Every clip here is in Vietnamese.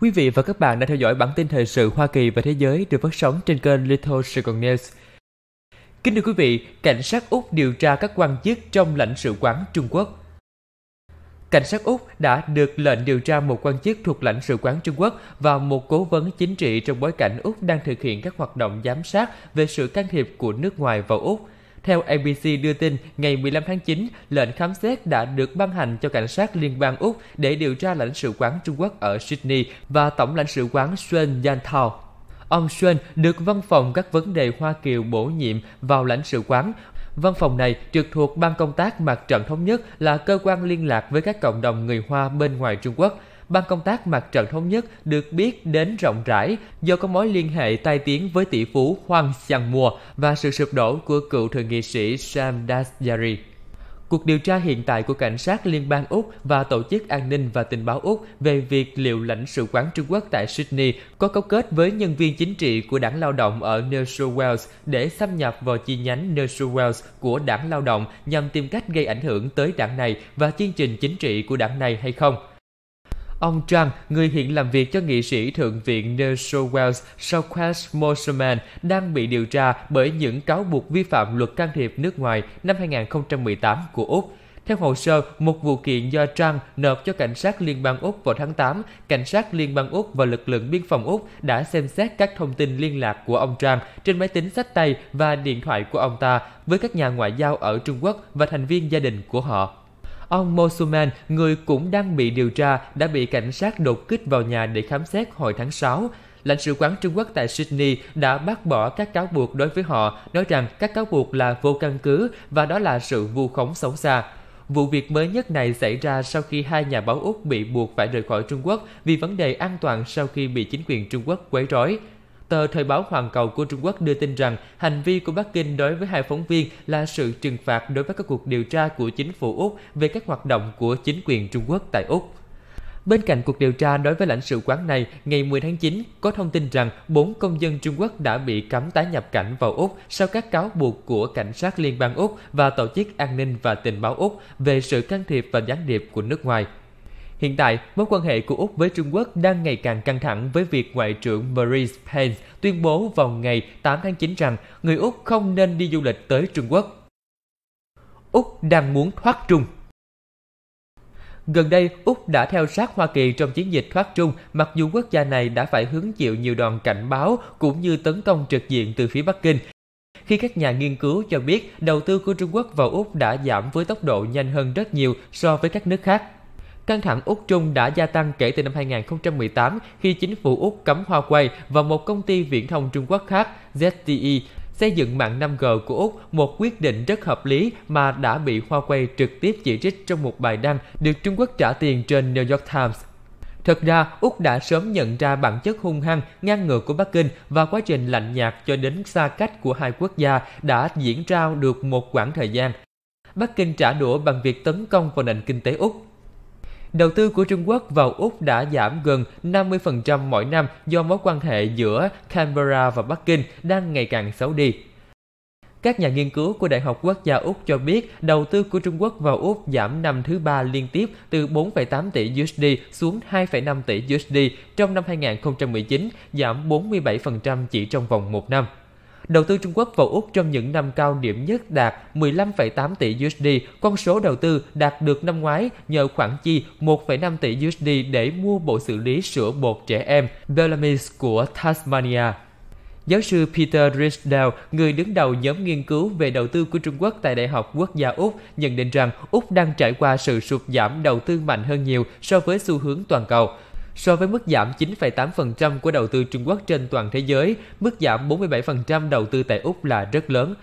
Quý vị và các bạn đã theo dõi bản tin thời sự Hoa Kỳ và Thế giới được phát sóng trên kênh Little Saigon News. Kính thưa quý vị, cảnh sát Úc điều tra các quan chức trong lãnh sự quán Trung Quốc. Cảnh sát Úc đã được lệnh điều tra một quan chức thuộc lãnh sự quán Trung Quốc và một cố vấn chính trị trong bối cảnh Úc đang thực hiện các hoạt động giám sát về sự can thiệp của nước ngoài vào Úc. Theo ABC đưa tin, ngày 15 tháng 9, lệnh khám xét đã được ban hành cho cảnh sát liên bang Úc để điều tra lãnh sự quán Trung Quốc ở Sydney và tổng lãnh sự quán Xuân Yantao. Ông Xuân được văn phòng các vấn đề Hoa Kiều bổ nhiệm vào lãnh sự quán. Văn phòng này trực thuộc Ban công tác Mặt trận Thống nhất là cơ quan liên lạc với các cộng đồng người Hoa bên ngoài Trung Quốc. Ban công tác Mặt trận Thống nhất được biết đến rộng rãi do có mối liên hệ tai tiếng với tỷ phú Hoàng Xiang Mua và sự sụp đổ của cựu thượng nghị sĩ Sam Dastyari. Cuộc điều tra hiện tại của cảnh sát liên bang Úc và Tổ chức An ninh và Tình báo Úc về việc liệu lãnh sự quán Trung Quốc tại Sydney có cấu kết với nhân viên chính trị của đảng lao động ở New South Wales để xâm nhập vào chi nhánh New South Wales của đảng lao động nhằm tìm cách gây ảnh hưởng tới đảng này và chương trình chính trị của đảng này hay không. Ông Trump, người hiện làm việc cho nghị sĩ Thượng viện New South Wales Southwest Mosman, đang bị điều tra bởi những cáo buộc vi phạm luật can thiệp nước ngoài năm 2018 của Úc. Theo hồ sơ, một vụ kiện do Trump nộp cho cảnh sát liên bang Úc vào tháng 8, cảnh sát liên bang Úc và lực lượng biên phòng Úc đã xem xét các thông tin liên lạc của ông Trump trên máy tính sách tay và điện thoại của ông ta với các nhà ngoại giao ở Trung Quốc và thành viên gia đình của họ. Ông Mosuman, người cũng đang bị điều tra, đã bị cảnh sát đột kích vào nhà để khám xét hồi tháng 6. Lãnh sự quán Trung Quốc tại Sydney đã bác bỏ các cáo buộc đối với họ, nói rằng các cáo buộc là vô căn cứ và đó là sự vu khống xấu xa. Vụ việc mới nhất này xảy ra sau khi hai nhà báo Úc bị buộc phải rời khỏi Trung Quốc vì vấn đề an toàn sau khi bị chính quyền Trung Quốc quấy rối. Tờ Thời báo Hoàn Cầu của Trung Quốc đưa tin rằng hành vi của Bắc Kinh đối với hai phóng viên là sự trừng phạt đối với các cuộc điều tra của chính phủ Úc về các hoạt động của chính quyền Trung Quốc tại Úc. Bên cạnh cuộc điều tra đối với lãnh sự quán này, ngày 10 tháng 9 có thông tin rằng bốn công dân Trung Quốc đã bị cấm tái nhập cảnh vào Úc sau các cáo buộc của cảnh sát liên bang Úc và tổ chức an ninh và tình báo Úc về sự can thiệp và gián điệp của nước ngoài. Hiện tại, mối quan hệ của Úc với Trung Quốc đang ngày càng căng thẳng với việc Ngoại trưởng Maurice Pence tuyên bố vào ngày 8 tháng 9 rằng người Úc không nên đi du lịch tới Trung Quốc. Úc đang muốn thoát Trung Gần đây, Úc đã theo sát Hoa Kỳ trong chiến dịch thoát Trung, mặc dù quốc gia này đã phải hứng chịu nhiều đòn cảnh báo cũng như tấn công trực diện từ phía Bắc Kinh. Khi các nhà nghiên cứu cho biết đầu tư của Trung Quốc vào Úc đã giảm với tốc độ nhanh hơn rất nhiều so với các nước khác. Căng thẳng Úc-Trung đã gia tăng kể từ năm 2018 khi chính phủ Úc cấm Huawei và một công ty viễn thông Trung Quốc khác ZTE xây dựng mạng 5G của Úc, một quyết định rất hợp lý mà đã bị Huawei trực tiếp chỉ trích trong một bài đăng được Trung Quốc trả tiền trên New York Times. Thật ra, Úc đã sớm nhận ra bản chất hung hăng, ngang ngược của Bắc Kinh và quá trình lạnh nhạt cho đến xa cách của hai quốc gia đã diễn ra được một quãng thời gian. Bắc Kinh trả đũa bằng việc tấn công vào nền kinh tế Úc Đầu tư của Trung Quốc vào Úc đã giảm gần 50% mỗi năm do mối quan hệ giữa Canberra và Bắc Kinh đang ngày càng xấu đi. Các nhà nghiên cứu của Đại học Quốc gia Úc cho biết đầu tư của Trung Quốc vào Úc giảm năm thứ ba liên tiếp từ 4,8 tỷ USD xuống 2,5 tỷ USD trong năm 2019, giảm 47% chỉ trong vòng một năm. Đầu tư Trung Quốc vào Úc trong những năm cao điểm nhất đạt 15,8 tỷ USD, con số đầu tư đạt được năm ngoái nhờ khoản chi 1,5 tỷ USD để mua bộ xử lý sữa bột trẻ em Bellamy's của Tasmania. Giáo sư Peter Risdale, người đứng đầu nhóm nghiên cứu về đầu tư của Trung Quốc tại Đại học Quốc gia Úc, nhận định rằng Úc đang trải qua sự sụt giảm đầu tư mạnh hơn nhiều so với xu hướng toàn cầu. So với mức giảm 9,8% của đầu tư Trung Quốc trên toàn thế giới, mức giảm 47% đầu tư tại Úc là rất lớn.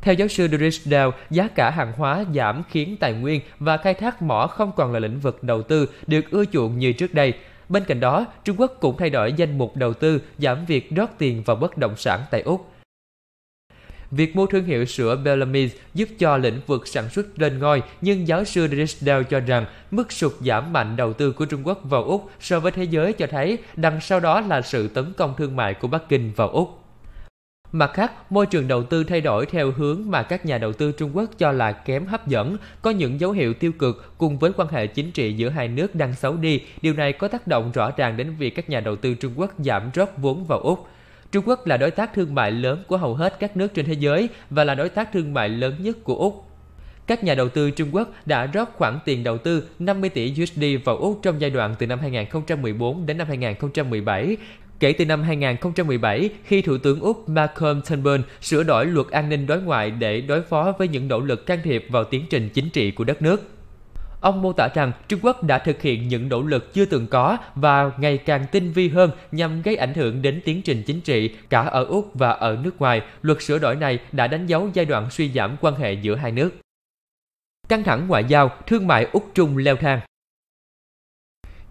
Theo giáo sư Doris Dow, giá cả hàng hóa giảm khiến tài nguyên và khai thác mỏ không còn là lĩnh vực đầu tư được ưa chuộng như trước đây. Bên cạnh đó, Trung Quốc cũng thay đổi danh mục đầu tư, giảm việc rót tiền vào bất động sản tại Úc. Việc mua thương hiệu sữa Bellamy's giúp cho lĩnh vực sản xuất lên ngôi, nhưng giáo sư Drisdale cho rằng mức sụt giảm mạnh đầu tư của Trung Quốc vào Úc so với thế giới cho thấy đằng sau đó là sự tấn công thương mại của Bắc Kinh vào Úc. Mặt khác, môi trường đầu tư thay đổi theo hướng mà các nhà đầu tư Trung Quốc cho là kém hấp dẫn, có những dấu hiệu tiêu cực cùng với quan hệ chính trị giữa hai nước đang xấu đi. Điều này có tác động rõ ràng đến việc các nhà đầu tư Trung Quốc giảm rót vốn vào Úc. Trung Quốc là đối tác thương mại lớn của hầu hết các nước trên thế giới và là đối tác thương mại lớn nhất của Úc. Các nhà đầu tư Trung Quốc đã rót khoản tiền đầu tư 50 tỷ USD vào Úc trong giai đoạn từ năm 2014 đến năm 2017. Kể từ năm 2017, khi Thủ tướng Úc Malcolm Turnbull sửa đổi luật an ninh đối ngoại để đối phó với những nỗ lực can thiệp vào tiến trình chính trị của đất nước. Ông mô tả rằng Trung Quốc đã thực hiện những nỗ lực chưa từng có và ngày càng tinh vi hơn nhằm gây ảnh hưởng đến tiến trình chính trị cả ở Úc và ở nước ngoài. Luật sửa đổi này đã đánh dấu giai đoạn suy giảm quan hệ giữa hai nước. Căng thẳng ngoại giao, thương mại Úc-Trung leo thang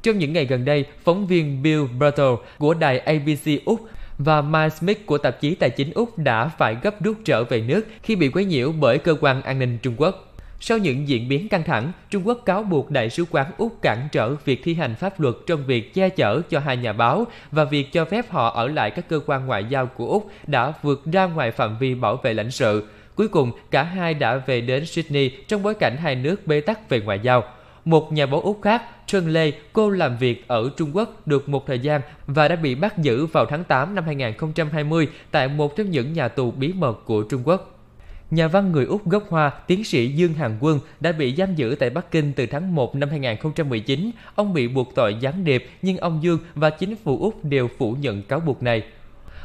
trong những ngày gần đây, phóng viên Bill Brattle của đài ABC Úc và Mike Smith của tạp chí Tài chính Úc đã phải gấp rút trở về nước khi bị quấy nhiễu bởi cơ quan an ninh Trung Quốc. Sau những diễn biến căng thẳng, Trung Quốc cáo buộc Đại sứ quán Úc cản trở việc thi hành pháp luật trong việc che chở cho hai nhà báo và việc cho phép họ ở lại các cơ quan ngoại giao của Úc đã vượt ra ngoài phạm vi bảo vệ lãnh sự. Cuối cùng, cả hai đã về đến Sydney trong bối cảnh hai nước bế tắc về ngoại giao. Một nhà báo Úc khác, Trân Lê, cô làm việc ở Trung Quốc được một thời gian và đã bị bắt giữ vào tháng 8 năm 2020 tại một trong những nhà tù bí mật của Trung Quốc. Nhà văn người Úc gốc Hoa, tiến sĩ Dương Hàn Quân đã bị giam giữ tại Bắc Kinh từ tháng 1 năm 2019. Ông bị buộc tội gián điệp, nhưng ông Dương và chính phủ Úc đều phủ nhận cáo buộc này.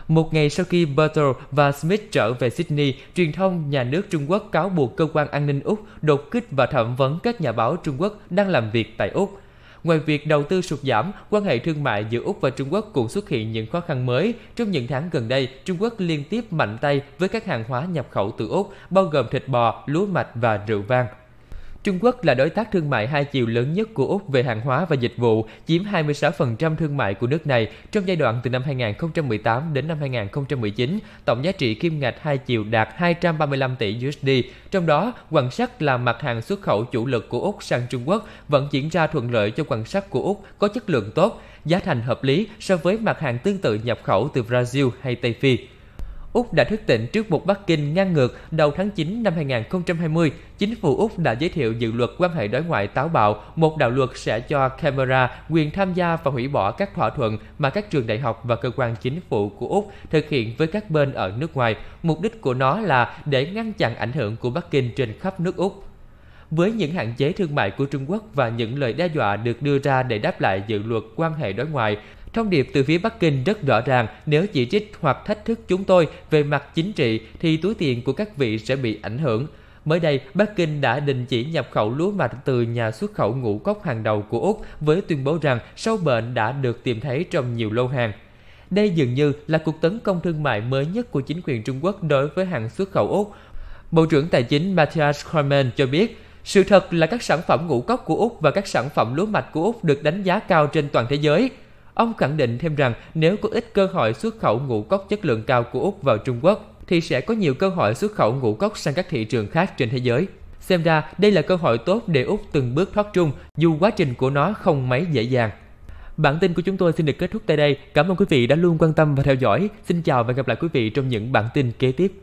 Một ngày sau khi Butler và Smith trở về Sydney, truyền thông nhà nước Trung Quốc cáo buộc cơ quan an ninh Úc đột kích và thẩm vấn các nhà báo Trung Quốc đang làm việc tại Úc. Ngoài việc đầu tư sụt giảm, quan hệ thương mại giữa Úc và Trung Quốc cũng xuất hiện những khó khăn mới. Trong những tháng gần đây, Trung Quốc liên tiếp mạnh tay với các hàng hóa nhập khẩu từ Úc, bao gồm thịt bò, lúa mạch và rượu vang. Trung Quốc là đối tác thương mại hai chiều lớn nhất của Úc về hàng hóa và dịch vụ, chiếm 26% thương mại của nước này trong giai đoạn từ năm 2018 đến năm 2019. Tổng giá trị kim ngạch hai chiều đạt 235 tỷ USD, trong đó quặng sắt là mặt hàng xuất khẩu chủ lực của Úc sang Trung Quốc vẫn diễn ra thuận lợi cho quặng sắt của Úc có chất lượng tốt, giá thành hợp lý so với mặt hàng tương tự nhập khẩu từ Brazil hay Tây Phi. Úc đã thức tỉnh trước một Bắc Kinh ngang ngược đầu tháng 9 năm 2020. Chính phủ Úc đã giới thiệu dự luật quan hệ đối ngoại táo bạo, một đạo luật sẽ cho Canberra quyền tham gia và hủy bỏ các thỏa thuận mà các trường đại học và cơ quan chính phủ của Úc thực hiện với các bên ở nước ngoài. Mục đích của nó là để ngăn chặn ảnh hưởng của Bắc Kinh trên khắp nước Úc với những hạn chế thương mại của Trung Quốc và những lời đe dọa được đưa ra để đáp lại dự luật quan hệ đối ngoại, Thông điệp từ phía Bắc Kinh rất rõ ràng, nếu chỉ trích hoặc thách thức chúng tôi về mặt chính trị thì túi tiền của các vị sẽ bị ảnh hưởng. Mới đây, Bắc Kinh đã đình chỉ nhập khẩu lúa mạch từ nhà xuất khẩu ngũ cốc hàng đầu của Úc với tuyên bố rằng sâu bệnh đã được tìm thấy trong nhiều lô hàng. Đây dường như là cuộc tấn công thương mại mới nhất của chính quyền Trung Quốc đối với hàng xuất khẩu Úc. Bộ trưởng Tài chính Matthias Cormann cho biết, sự thật là các sản phẩm ngũ cốc của Úc và các sản phẩm lúa mạch của Úc được đánh giá cao trên toàn thế giới. Ông khẳng định thêm rằng nếu có ít cơ hội xuất khẩu ngũ cốc chất lượng cao của Úc vào Trung Quốc, thì sẽ có nhiều cơ hội xuất khẩu ngũ cốc sang các thị trường khác trên thế giới. Xem ra đây là cơ hội tốt để Úc từng bước thoát trung, dù quá trình của nó không mấy dễ dàng. Bản tin của chúng tôi xin được kết thúc tại đây. Cảm ơn quý vị đã luôn quan tâm và theo dõi. Xin chào và hẹn gặp lại quý vị trong những bản tin kế tiếp.